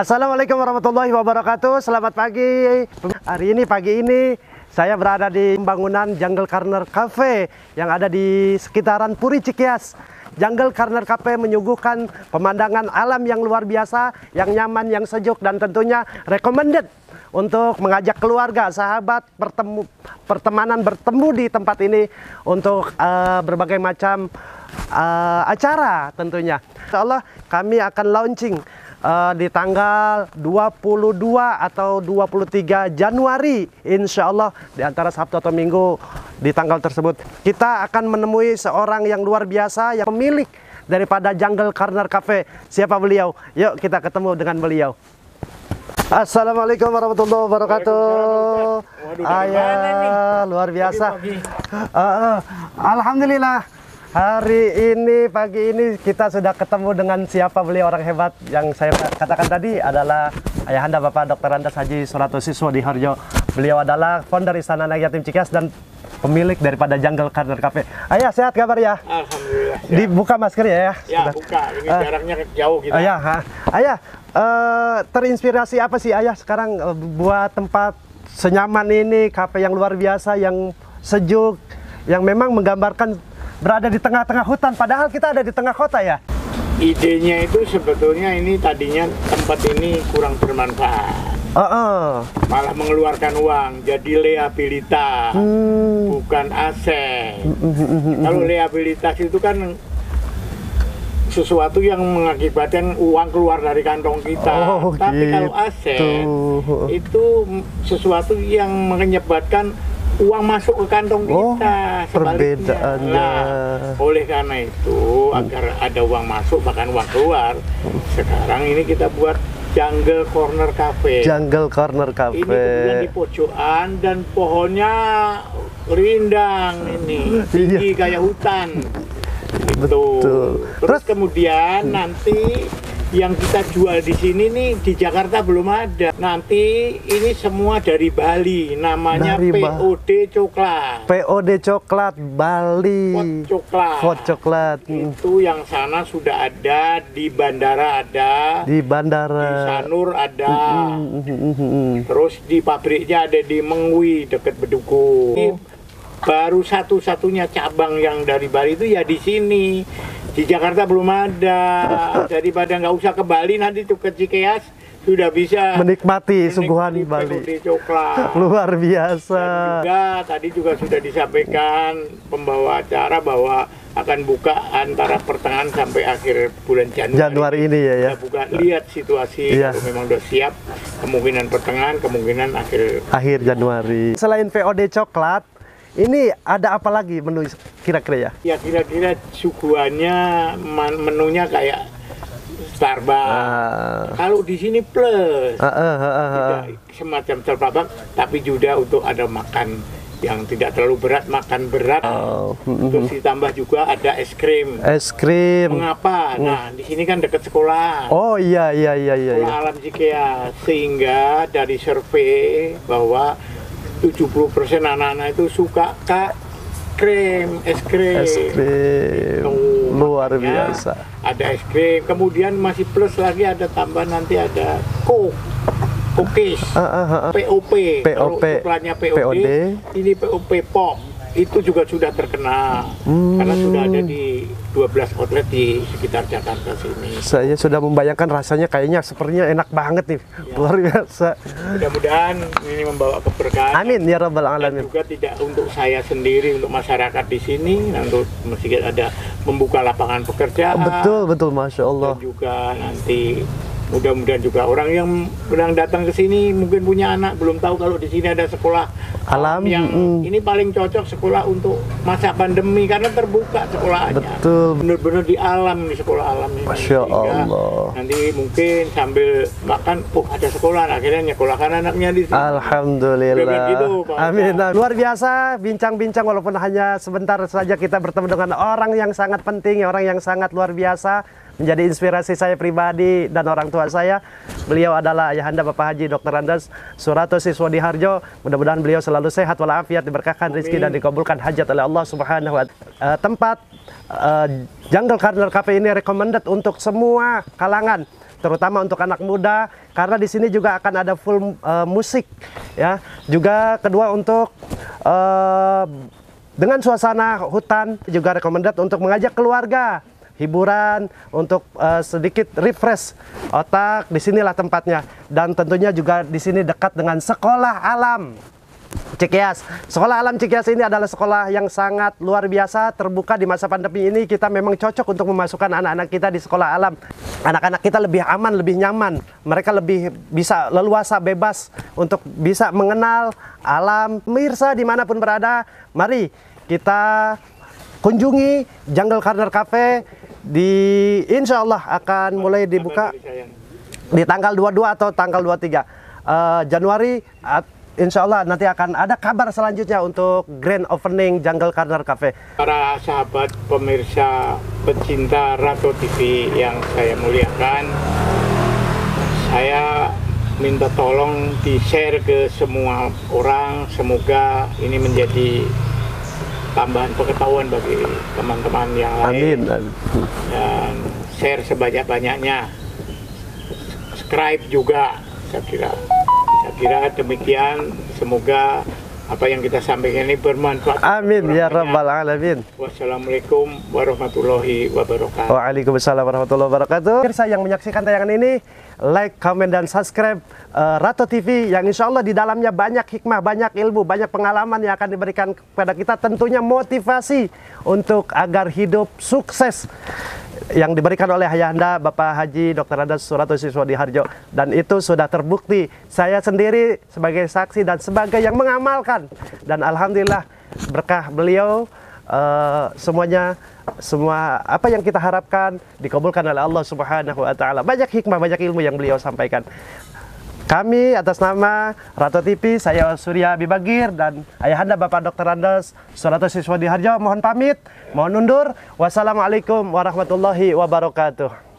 Assalamualaikum warahmatullahi wabarakatuh. Selamat pagi. Hari ini pagi ini saya berada di bangunan Jungle Corner Cafe yang ada di sekitaran Puri Cikias. Jungle Corner Cafe menyuguhkan pemandangan alam yang luar biasa, yang nyaman, yang sejuk dan tentunya recommended untuk mengajak keluarga, sahabat, pertemu, pertemanan bertemu di tempat ini untuk uh, berbagai macam uh, acara tentunya. Insya Allah kami akan launching uh, di tanggal 22 atau 23 Januari insya Allah di antara Sabtu atau Minggu di tanggal tersebut kita akan menemui seorang yang luar biasa yang pemilik daripada Jungle Corner Cafe siapa beliau yuk kita ketemu dengan beliau Assalamualaikum warahmatullahi wabarakatuh. Ayah, luar biasa. Uh, uh, Alhamdulillah. Hari ini, pagi ini kita sudah ketemu dengan siapa beliau orang hebat yang saya katakan tadi adalah Ayahanda Bapak Dr. Andas Haji Surato Siswa di Harjo. Beliau adalah founder Istana Anak Yatim Cikias dan pemilik daripada Jungle Corner Cafe. Ayah sehat kabar ya? Alhamdulillah. Dibuka masker ya ya? Ya, buka. Ini uh, jaraknya jauh kita. Ayah, ha. ayah uh, terinspirasi apa sih ayah sekarang uh, buat tempat senyaman ini, kafe yang luar biasa, yang sejuk, yang memang menggambarkan berada di tengah-tengah hutan, padahal kita ada di tengah kota ya. Idenya itu sebetulnya ini tadinya tempat ini kurang bermanfaat. Uh -uh. Malah mengeluarkan uang, jadi rehabilitas, hmm. bukan aset. Kalau rehabilitas itu kan sesuatu yang mengakibatkan uang keluar dari kantong kita. Oh, Tapi gitu. kalau aset itu sesuatu yang menyebabkan uang masuk ke kantong oh, kita. Perbedaannya. Nah, oleh karena itu agar ada uang masuk bahkan uang keluar, sekarang ini kita buat Jungle Corner Cafe. Jungle Corner Cafe. Ini di pojokan dan pohonnya rindang ini, tinggi iya. kayak hutan. Gitu. Betul. Terus, Terus kemudian nanti yang kita jual di sini nih di Jakarta belum ada. Nanti ini semua dari Bali, namanya dari POD Coklat. POD Coklat Bali. Pot Coklat. Pot Coklat. Itu yang sana sudah ada di bandara ada. Di bandara. Di Sanur ada. Terus di pabriknya ada di Mengwi dekat Beduku. Baru satu-satunya cabang yang dari Bali itu ya di sini di Jakarta belum ada. Daripada nggak usah ke Bali nanti tuh ke Cikeas sudah bisa menikmati suguhan Bali. Coklat. Luar biasa. Dan juga tadi juga sudah disampaikan pembawa acara bahwa akan buka antara pertengahan sampai akhir bulan Januari. Januari ini ya ya. Kita buka lihat situasi ya. kalau memang sudah siap kemungkinan pertengahan kemungkinan akhir akhir Januari. Selain VOD coklat ini ada apa lagi menu kira-kira ya? Ya kira-kira suguhannya menunya kayak Starbucks. Uh. Kalau di sini plus, uh, uh, uh, uh, uh. semacam Starbucks, tapi juga untuk ada makan yang tidak terlalu berat, makan berat. Oh. Terus ditambah juga ada es krim. Es krim. Mengapa? Mm. Nah, di sini kan dekat sekolah. Oh iya iya iya iya. Sekolah iya. Alam Jikea. Sehingga dari survei bahwa 70% anak-anak itu suka kak krim, es krim. Es krim. Itu, Luar biasa. Ada es krim, kemudian masih plus lagi ada tambah nanti ada coke. Cookies, uh, uh, uh, POP, POP, POD, POD, ini POP pop itu juga sudah terkenal hmm. karena sudah ada di 12 outlet di sekitar Jakarta sini. Saya sudah membayangkan rasanya kayaknya sepertinya enak banget nih, ya. luar biasa. Mudah-mudahan ini membawa keberkahan. Amin ya rabbal alamin. Dan juga tidak untuk saya sendiri, untuk masyarakat di sini, untuk mesti ada membuka lapangan pekerjaan. Betul betul, masya Allah. Dan juga nanti mudah-mudahan juga orang yang sedang datang ke sini mungkin punya anak belum tahu kalau di sini ada sekolah alam yang mm. ini paling cocok sekolah untuk masa pandemi karena terbuka sekolahnya. Betul. Benar-benar di alam nih sekolah alam ini. Masya Allah. nanti mungkin sambil makan oh ada sekolah akhirnya nyekolahkan anaknya di sini Alhamdulillah. Gitu, Amin. Luar biasa bincang-bincang walaupun hanya sebentar saja kita bertemu dengan orang yang sangat penting orang yang sangat luar biasa menjadi inspirasi saya pribadi dan orang tua saya. Beliau adalah ayahanda Bapak Haji Dr. Andas Surato Siswa di Harjo. Mudah-mudahan beliau selalu sehat walafiat, diberkahkan rezeki dan dikabulkan hajat oleh Allah Subhanahu wa uh, tempat uh, Jungle Corner Cafe ini recommended untuk semua kalangan terutama untuk anak muda karena di sini juga akan ada full uh, musik ya. Juga kedua untuk uh, dengan suasana hutan juga recommended untuk mengajak keluarga hiburan untuk uh, sedikit refresh otak di sinilah tempatnya dan tentunya juga di sini dekat dengan sekolah alam Cikias. Sekolah Alam Cikias ini adalah sekolah yang sangat luar biasa, terbuka di masa pandemi ini. Kita memang cocok untuk memasukkan anak-anak kita di sekolah alam. Anak-anak kita lebih aman, lebih nyaman. Mereka lebih bisa leluasa, bebas untuk bisa mengenal alam. Mirsa di mana pun berada, mari kita kunjungi Jungle Corner Cafe di insya Allah akan mulai dibuka di tanggal 22 atau tanggal 23 uh, Januari Insya Allah nanti akan ada kabar selanjutnya untuk grand opening Jungle Corner Cafe. Para sahabat pemirsa pecinta Rato TV yang saya muliakan, saya minta tolong di-share ke semua orang. Semoga ini menjadi tambahan pengetahuan bagi teman-teman yang lain. Amin. Dan share sebanyak-banyaknya. Subscribe juga, saya kira. Saya kira demikian. Semoga apa yang kita sampaikan ini bermanfaat. Amin ya rabbal alamin. Wassalamualaikum warahmatullahi wabarakatuh. Waalaikumsalam warahmatullahi wabarakatuh. Pemirsa yang menyaksikan tayangan ini, like, comment dan subscribe uh, Rato TV yang insya Allah di dalamnya banyak hikmah, banyak ilmu, banyak pengalaman yang akan diberikan kepada kita. Tentunya motivasi untuk agar hidup sukses yang diberikan oleh Ayahanda Bapak Haji Dr. Andas Surato Siswadi Harjo dan itu sudah terbukti saya sendiri sebagai saksi dan sebagai yang mengamalkan dan alhamdulillah berkah beliau uh, semuanya semua apa yang kita harapkan dikabulkan oleh Allah Subhanahu wa taala. Banyak hikmah, banyak ilmu yang beliau sampaikan. Kami atas nama Rato TV, saya Surya Bibagir dan Ayahanda Bapak Dr. Andes Surato Siswadi Harjo mohon pamit, mohon undur. Wassalamualaikum warahmatullahi wabarakatuh.